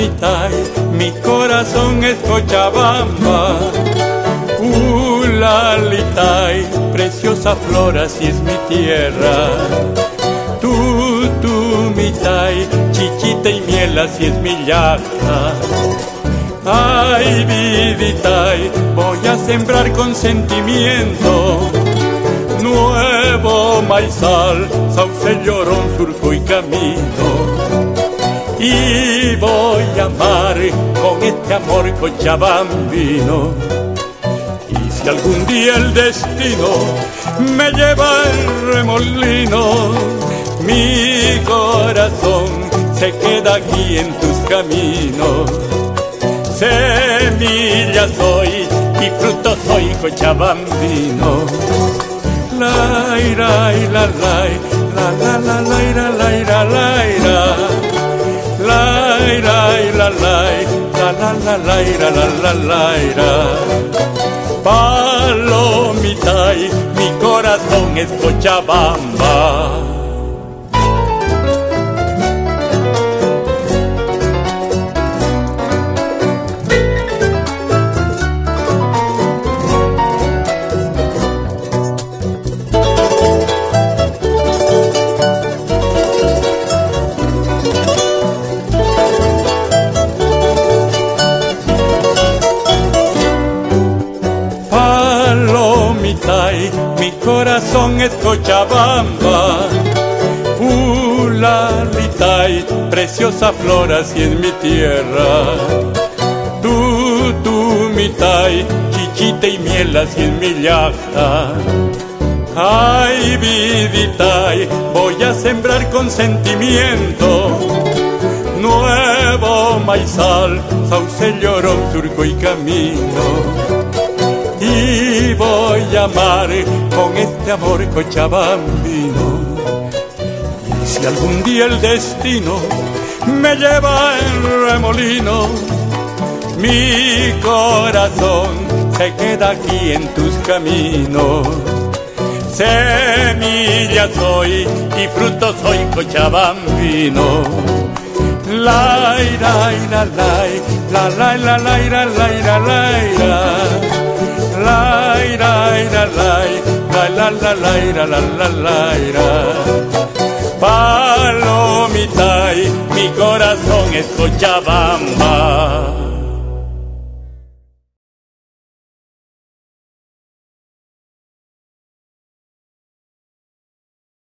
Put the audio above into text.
mitad, mi corazón es Cochabamba. Ulalitay, preciosa flor, así es mi tierra. Tú, tú, mitad, chichita y miel, así es mi llanta. Ay, viditay, voy a sembrar con sentimiento. Nuevo maizal, sauce llorón, surco y camino y voy a amar con este amor cochabambino. Y si algún día el destino me lleva el remolino, mi corazón se queda aquí en tus caminos semilla soy y fruto soy cochabambino. La la la la la la la ira la la la la la la la la ira Palomita y mi corazón es Cochabamba. Mi corazón es Cochabamba. Ulalitay, preciosa flor, así es mi tierra. Tú, tú, mitay, chichita y miel, así es mi llanta. Ay, viditay, voy a sembrar con sentimiento nuevo maizal, sauce, llorón, surco y camino y con este amor cochabambino. Y si algún día el destino me lleva en remolino, mi corazón se queda aquí en tus caminos. Semilla soy y fruto soy cochabambino. La la la la la la la la la ira la la la ira. Palomita mi corazón es Cochabamba